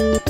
You.